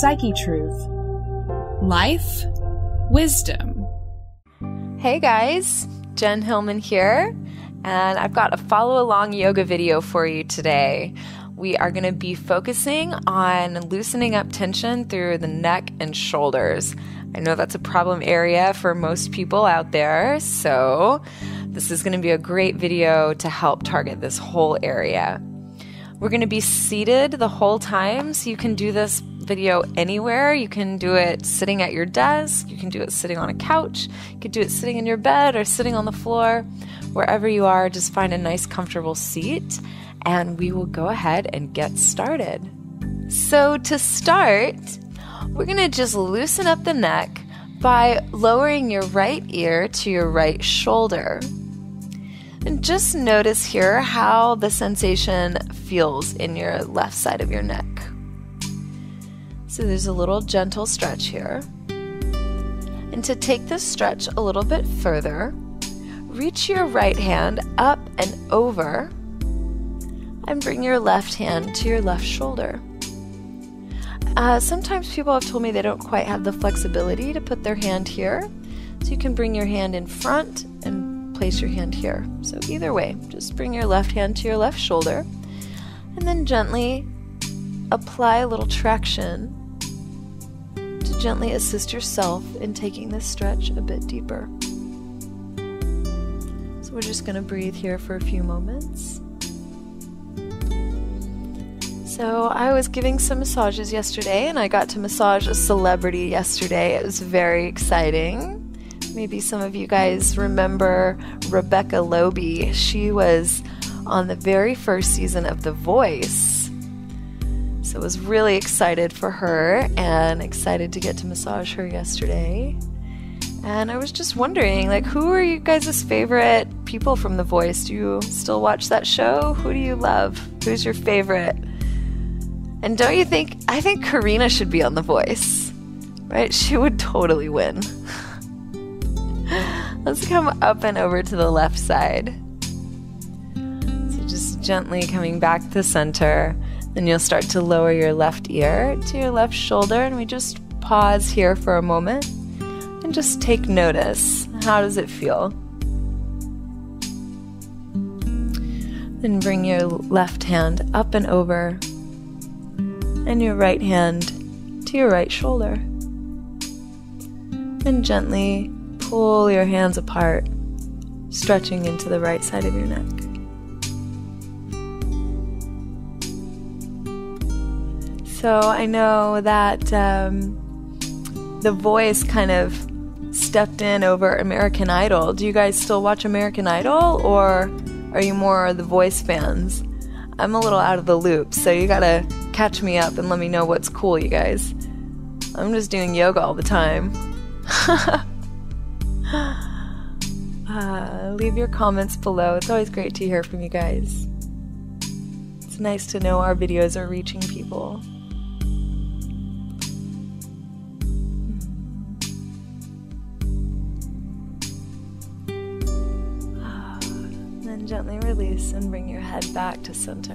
Psyche Truth Life, Wisdom. Hey guys, Jen Hilman here, and I've got a follow along yoga video for you today. We are going to be focusing on loosening up tension through the neck and shoulders. I know that's a problem area for most people out there, so this is going to be a great video to help target this whole area. We're going to be seated the whole time, so you can do this video anywhere. You can do it sitting at your desk, you can do it sitting on a couch, you can do it sitting in your bed or sitting on the floor. Wherever you are, just find a nice, comfortable seat, and we will go ahead and get started. So, to start, we're going to just loosen up the neck by lowering your right ear to your right shoulder. And just notice here how the sensation feels in your left side of your neck. So there's a little gentle stretch here. And to take this stretch a little bit further, reach your right hand up and over and bring your left hand to your left shoulder. Uh, sometimes people have told me they don't quite have the flexibility to put their hand here. So you can bring your hand in front and place your hand here. So, either way, just bring your left hand to your left shoulder and then gently apply a little traction gently assist yourself in taking this stretch a bit deeper. So, we're just going to breathe here for a few moments. So, I was giving some massages yesterday and I got to massage a celebrity yesterday. It was very exciting. Maybe some of you guys remember Rebecca Loebe. She was on the very first season of The Voice. Was really excited for her and excited to get to massage her yesterday. And I was just wondering, like, who are you guys' favorite people from The Voice? Do you still watch that show? Who do you love? Who's your favorite? And don't you think, I think Karina should be on The Voice, right? She would totally win. Let's come up and over to the left side. So just gently coming back to center. Then you'll start to lower your left ear to your left shoulder, and we just pause here for a moment and just take notice. How does it feel? Then bring your left hand up and over, and your right hand to your right shoulder. And gently pull your hands apart, stretching into the right side of your neck. So I know that um, The Voice kind of stepped in over American Idol. Do you guys still watch American Idol, or are you more The Voice fans? I'm a little out of the loop, so you gotta catch me up and let me know what's cool, you guys. I'm just doing yoga all the time. Uh, leave your comments below. It's always great to hear from you guys. It's nice to know our videos are reaching people. Gently release and bring your head back to center.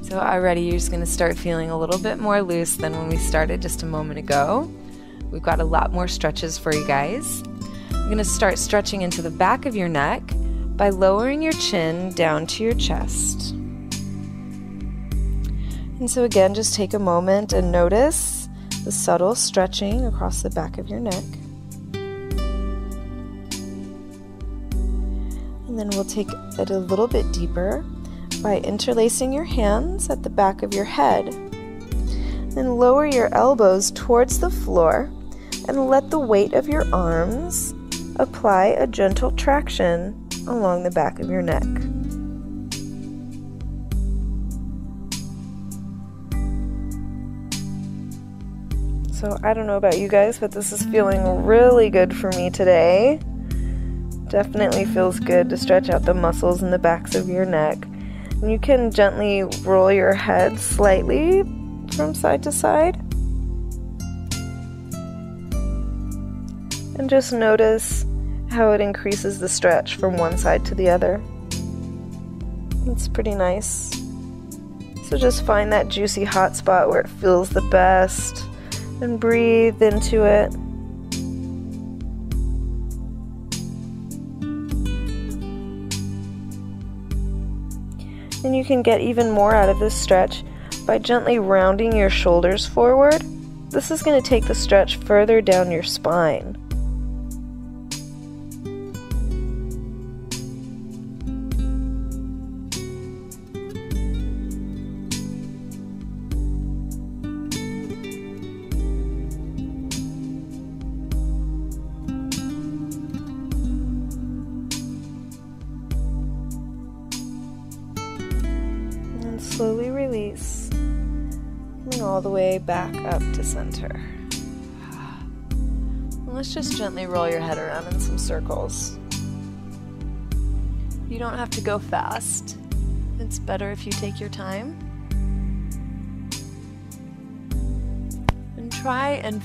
So, already you're just going to start feeling a little bit more loose than when we started just a moment ago. We've got a lot more stretches for you guys. You're going to start stretching into the back of your neck by lowering your chin down to your chest. And so, again, just take a moment and notice the subtle stretching across the back of your neck. We'll take it a little bit deeper by interlacing your hands at the back of your head. Then lower your elbows towards the floor and let the weight of your arms apply a gentle traction along the back of your neck. So, I don't know about you guys, but this is feeling really good for me today. Definitely feels good to stretch out the muscles in the backs of your neck. And you can gently roll your head slightly from side to side. and just notice how it increases the stretch from one side to the other. It's pretty nice. So just find that juicy hot spot where it feels the best and breathe into it. And you can get even more out of this stretch by gently rounding your shoulders forward. This is going to take the stretch further down your spine. Center. Let's just gently roll your head around in some circles. You don't have to go fast. It's better if you take your time. And try and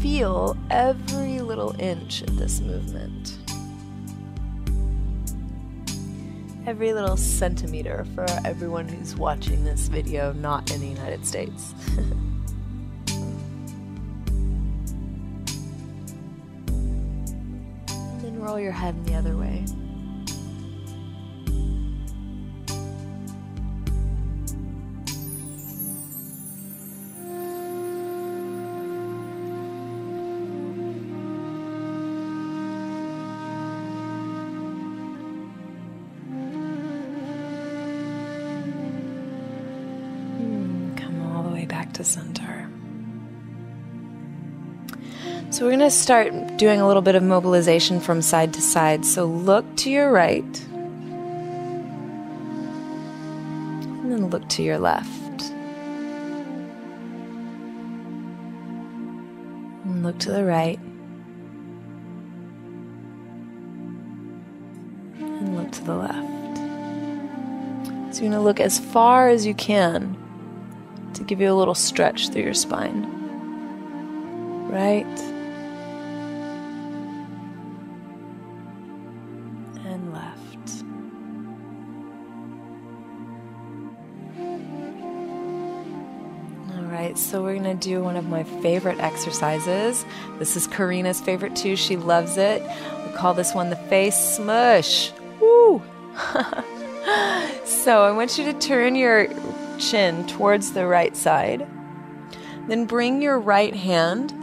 feel every little inch of this movement. every little centimeter for everyone who's watching this video not in the United States. roll your head in the other way hmm, all the way. Back to center. So, we're going to start doing a little bit of mobilization from side to side. So, look to your right, and then look to your left. And look to the right. And look to the left. So, you're going to look as far as you can to give you a little stretch through your spine. Right and left. All right, so we're going to do one of my favorite exercises. This is Karina's favorite too. She loves it. We call this one the face smush. Woo! so I want you to turn your chin towards the right side. Then bring your right hand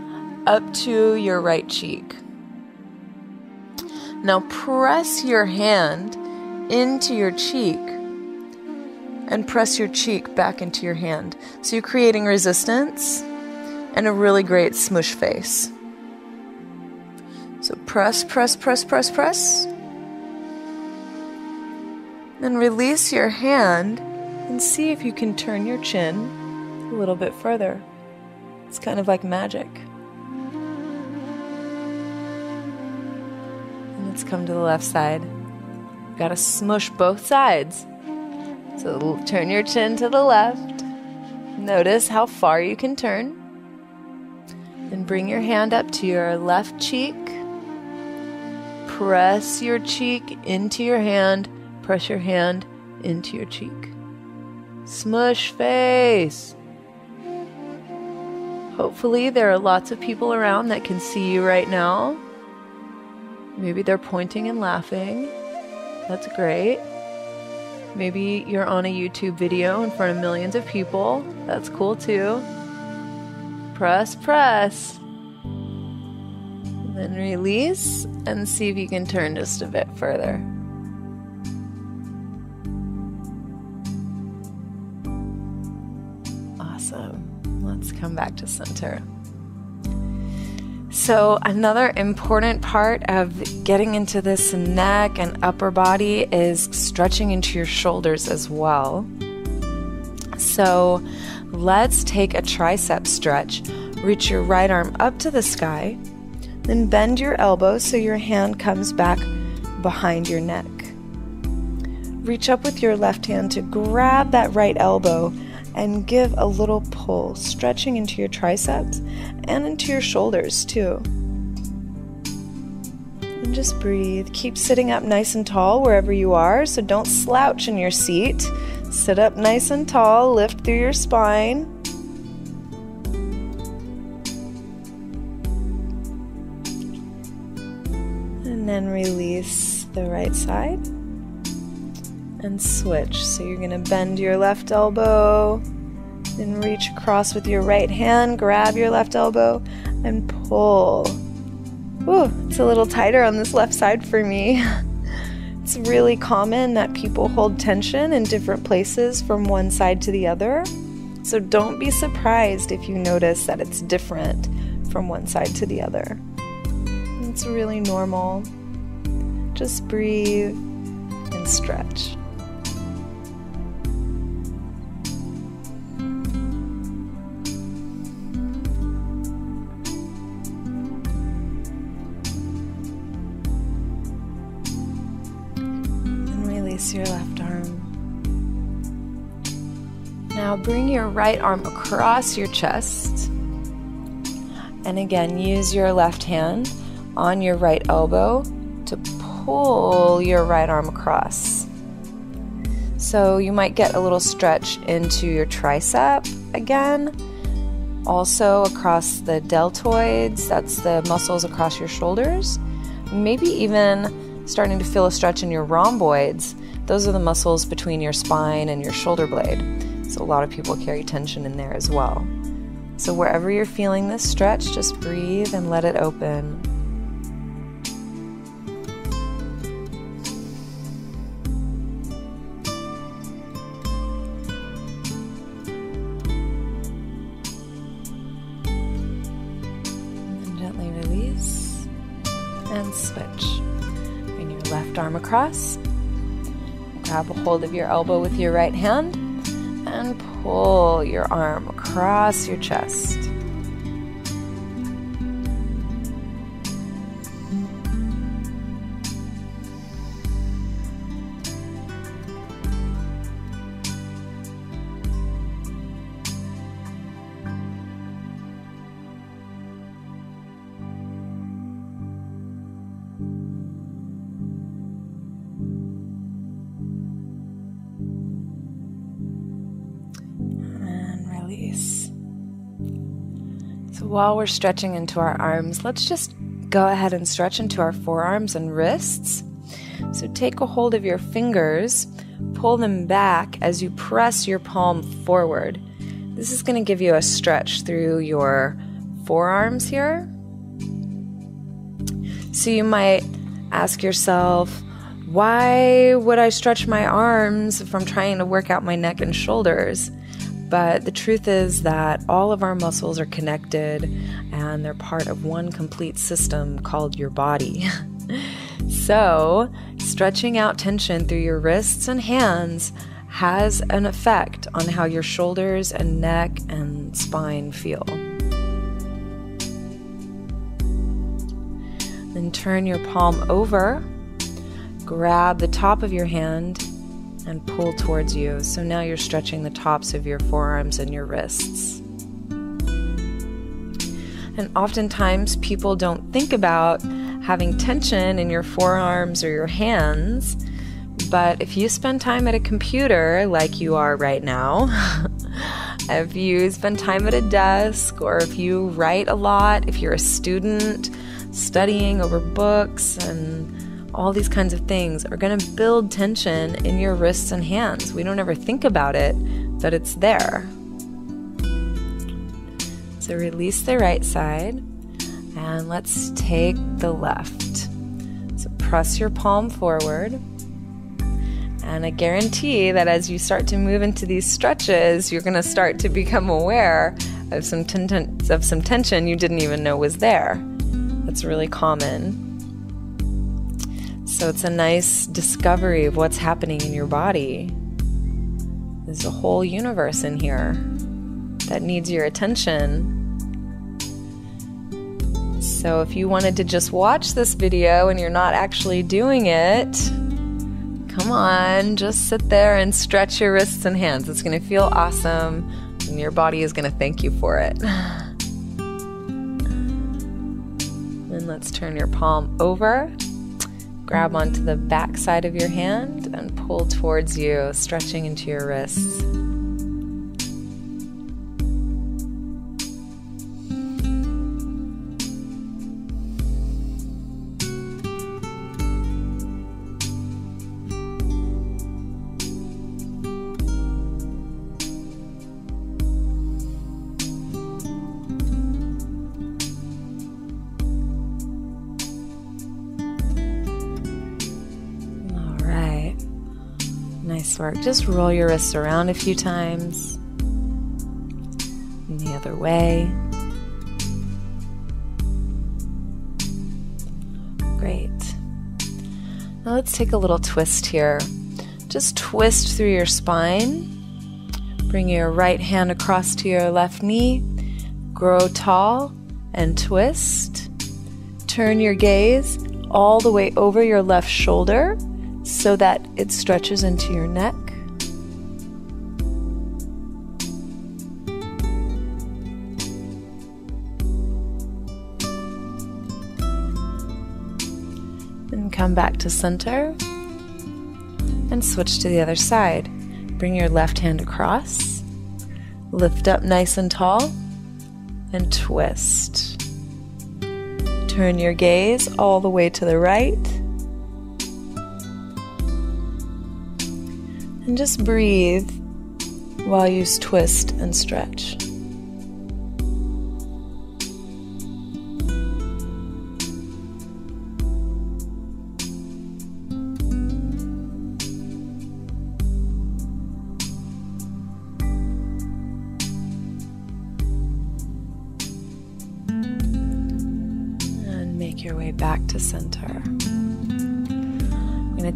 up to your right cheek. Now press your hand into your cheek and press your cheek back into your hand. So you're creating resistance and a really great smush face. So press, press, press, press, press. Then release your hand and see if you can turn your chin a little bit further. It's kind of like magic. Let's come to the left side. You've got to smush both sides. So turn your chin to the left. Notice how far you can turn. Then bring your hand up to your left cheek. Press your cheek into your hand. Press your hand into your cheek. Smush face. Hopefully, there are lots of people around that can see you right now. Maybe they're pointing and laughing. That's great. Maybe you're on a YouTube video in front of millions of people. That's cool too. Press, press. And then release and see if you can turn just a bit further. Awesome. Let's come back to center. So, another important part of getting into this neck and upper body is stretching into your shoulders as well. So, let's take a tricep stretch. Reach your right arm up to the sky, then bend your elbow so your hand comes back behind your neck. Reach up with your left hand to grab that right elbow and give a little pull, stretching into your triceps and into your shoulders too. And just breathe. Keep sitting up nice and tall wherever you are, so don't slouch in your seat. Sit up nice and tall, lift through your spine. And then release the right side and switch. So you're going to bend your left elbow, then reach across with your right hand, grab your left elbow, and pull. Ooh, it's a little tighter on this left side for me. It's really common that people hold tension in different places from one side to the other. So don't be surprised if you notice that it's different from one side to the other. It's really normal. Just breathe and stretch. Now bring your right arm across your chest. And again, use your left hand on your right elbow to pull your right arm across. So you might get a little stretch into your tricep again. Also across the deltoids, that's the muscles across your shoulders. Maybe even starting to feel a stretch in your rhomboids those are the muscles between your spine and your shoulder blade. So a lot of people carry tension in there as well. So wherever you're feeling this stretch, just breathe and let it open. And gently release and switch. Bring your left arm across Grab a hold of your elbow with your right hand and pull your arm across your chest. While we're stretching into our arms, let's just go ahead and stretch into our forearms and wrists. So take a hold of your fingers, pull them back as you press your palm forward. This is going to give you a stretch through your forearms here. So you might ask yourself, why would I stretch my arms if I'm trying to work out my neck and shoulders? But the truth is that all of our muscles are connected and they're part of one complete system called your body. so, stretching out tension through your wrists and hands has an effect on how your shoulders and neck and spine feel. Then turn your palm over, grab the top of your hand and pull towards you. So now you're stretching the tops of your forearms and your wrists. And oftentimes people don't think about having tension in your forearms or your hands. But if you spend time at a computer like you are right now, if you spend time at a desk, or if you write a lot, if you're a student studying over books and all these kinds of things are going to build tension in your wrists and hands. We don't ever think about it, but it's there. So release the right side and let's take the left. So press your palm forward. And I guarantee that as you start to move into these stretches, you're going to start to become aware of some, ten- of some tension you didn't even know was there. That's really common. So it's a nice discovery of what's happening in your body. There's a whole universe in here that needs your attention. So if you wanted to just watch this video and you're not actually doing it, come on, just sit there and stretch your wrists and hands. It's going to feel awesome and your body is going to thank you for it. Then let's turn your palm over grab onto the back side of your hand and pull towards you, stretching into your wrists. Just roll your wrists around a few times. And the other way. Great. Now let's take a little twist here. Just twist through your spine. Bring your right hand across to your left knee. Grow tall and twist. Turn your gaze all the way over your left shoulder so that it stretches into your neck. Come back to center and switch to the other side. Bring your left hand across, lift up nice and tall, and twist. Turn your gaze all the way to the right And just breathe while you twist and stretch.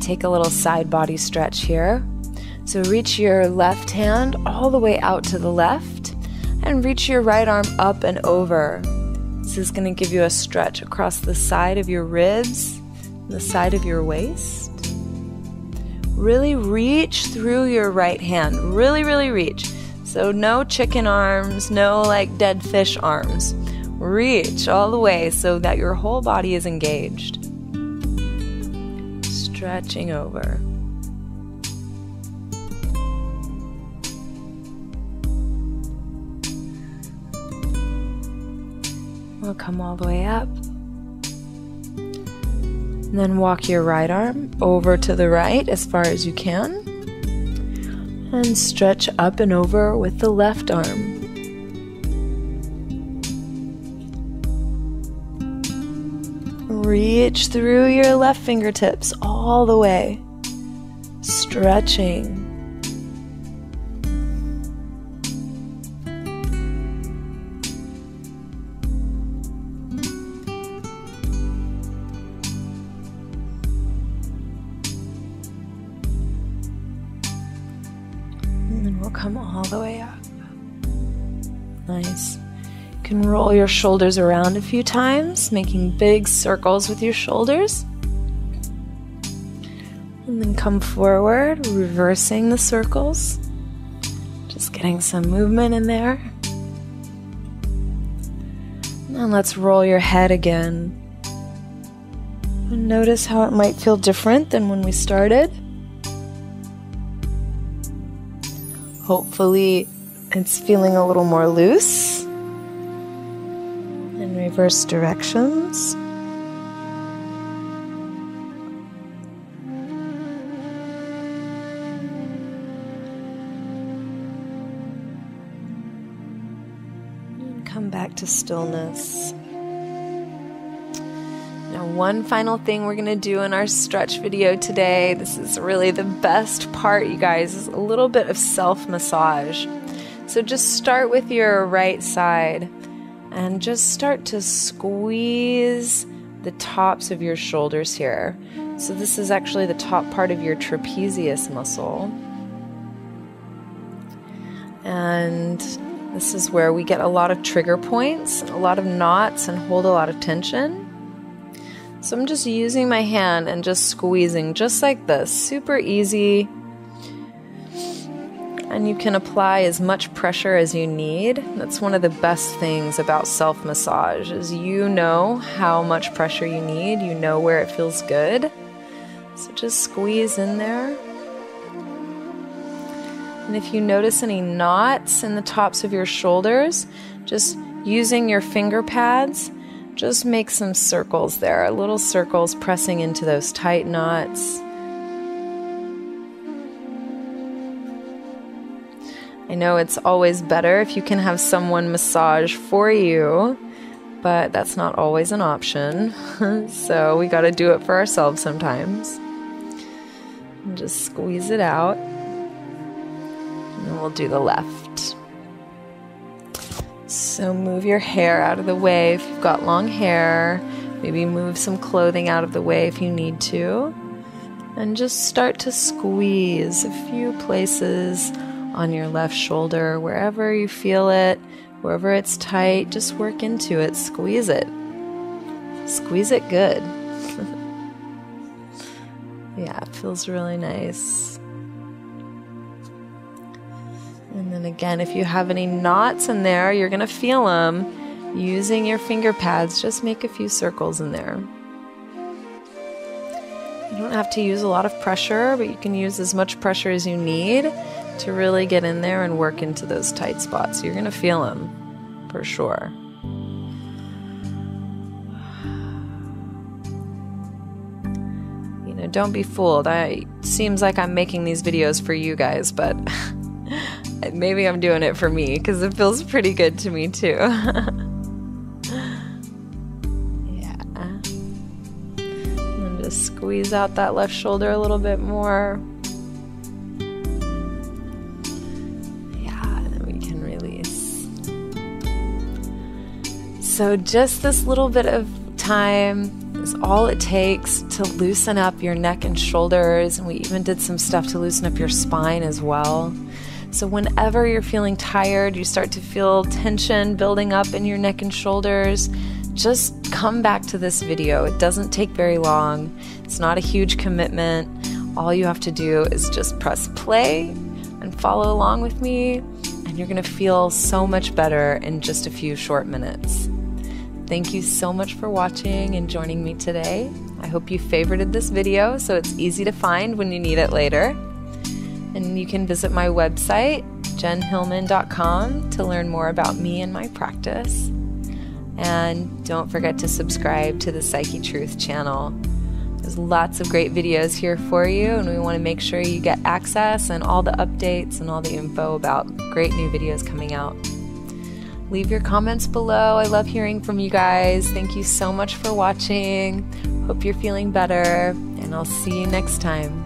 Take a little side body stretch here. So reach your left hand all the way out to the left and reach your right arm up and over. This is going to give you a stretch across the side of your ribs, the side of your waist. Really reach through your right hand. Really, really reach. So, no chicken arms, no like dead fish arms. Reach all the way so that your whole body is engaged. Stretching over. We'll come all the way up. And then walk your right arm over to the right as far as you can. And stretch up and over with the left arm. Reach through your left fingertips all the way, stretching. Your shoulders around a few times, making big circles with your shoulders. And then come forward, reversing the circles. Just getting some movement in there. And let's roll your head again. And notice how it might feel different than when we started. Hopefully, it's feeling a little more loose reverse directions. Come back to stillness. Now, one final thing we're going to do in our stretch video today. This is really the best part, you guys, is a little bit of self massage. So just start with your right side and just start to squeeze the tops of your shoulders here. So, this is actually the top part of your trapezius muscle. And this is where we get a lot of trigger points, a lot of knots, and hold a lot of tension. So I'm just using my hand and just squeezing just like this. Super easy. And you can apply as much pressure as you need. That's one of the best things about self-massage is you know how much pressure you need, you know where it feels good. So just squeeze in there. And if you notice any knots in the tops of your shoulders, just using your finger pads, just make some circles there, little circles pressing into those tight knots. I know it's always better if you can have someone massage for you, but that's not always an option. so we got to do it for ourselves sometimes. And just squeeze it out. And we'll do the left. So move your hair out of the way if you've got long hair. Maybe move some clothing out of the way if you need to. And just start to squeeze a few places on your left shoulder, wherever you feel it, wherever it's tight, just work into it, squeeze it. Squeeze it good. yeah, it feels really nice. And then again, if you have any knots in there, you're going to feel them. Using your finger pads, just make a few circles in there. You don't have to use a lot of pressure, but you can use as much pressure as you need to really get in there and work into those tight spots. You're going to feel them for sure. You know, don't be fooled. I seems like I'm making these videos for you guys, but maybe I'm doing it for me because it feels pretty good to me too. yeah. And just squeeze out that left shoulder a little bit more. So, just this little bit of time is all it takes to loosen up your neck and shoulders. And we even did some stuff to loosen up your spine as well. So, whenever you're feeling tired, you start to feel tension building up in your neck and shoulders, just come back to this video. It doesn't take very long, it's not a huge commitment. All you have to do is just press play and follow along with me, and you're going to feel so much better in just a few short minutes. Thank you so much for watching and joining me today. I hope you favorited this video so it's easy to find when you need it later. And you can visit my website, jenhilman.com, to learn more about me and my practice. And don't forget to subscribe to the Psyche Truth channel. There's lots of great videos here for you, and we want to make sure you get access and all the updates and all the info about great new videos coming out. Leave your comments below. I love hearing from you guys. Thank you so much for watching. Hope you're feeling better, and I'll see you next time.